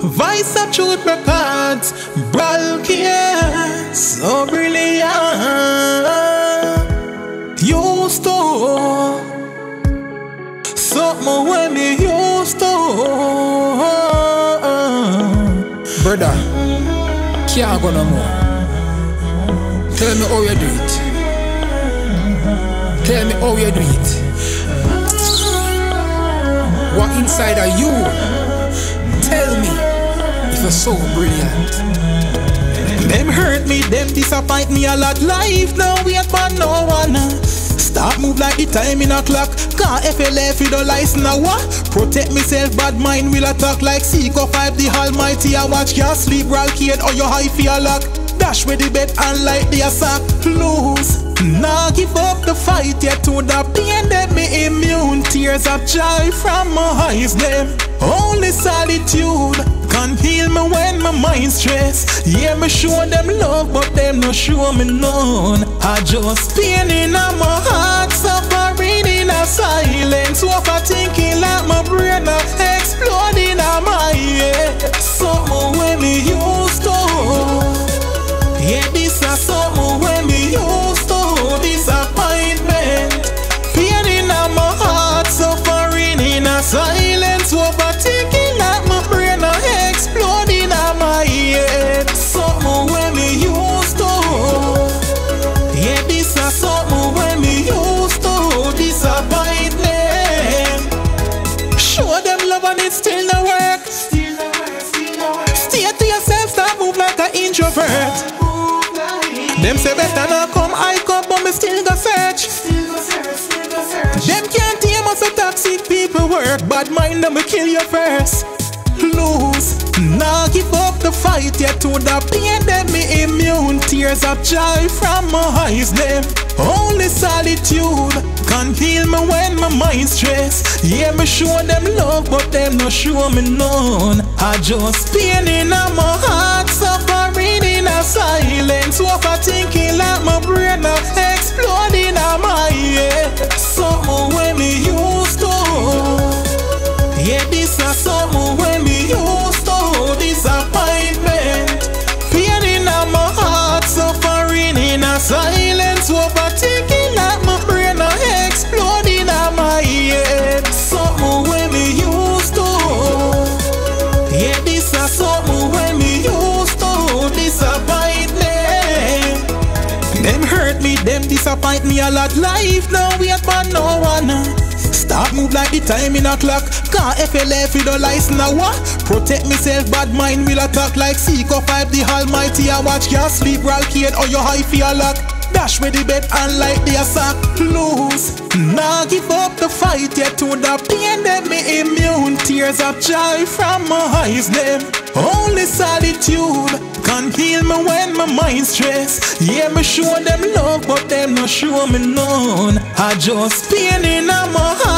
Vice Truth Records, Bralcade, so brilliant. Used to, something when me used to. Brother, can't go no more. Tell me how you do it. Tell me how you do it. What inside are you? So brilliant. Them hurt me, them disappoint me a lot. Life now wait for no one. Stop move like the time in a clock. Can't FLF with a license now what? Protect myself, bad mind will attack like Seeker 5 the Almighty. I watch your sleep, Bralcade or your high fear lock. Dash with the bed and like the sack. Lose. Nah give up the fight yet to the pain that me immune. Tears of joy from my eyes them. Only solitude my mind stress. Yeah, me show them love, but them no show me none. I just pain in my them love and it still no work. Stay to yourself, stop move like an introvert. Them say better not come, I come, but me still go search. Them can't tame us a toxic people work. Bad mind them will kill you first. Lose. Nah give up the fight yet to the pain them me immune. Tears of joy from my eyes them. Only solitude heal me when my mind stress. Yeah, me show them love, but them no show me none. I just pain in my heart, hurt me, them disappoint me a lot. Life now wait for no one. Stop move like the time in a clock. Can't FLF with a license now what? Protect myself, bad mind will attack like Seeker 5 the Almighty. I watch your sleep, Bralcade or your high fear lock. Dash with the bed and like the sack. Lose. Now give up the fight yet to the pain that me immune. Tears of joy from my eyes them. Only solitude can heal me when my mind stress. Yeah, me show them love, but them no show me none. I just pain in my heart,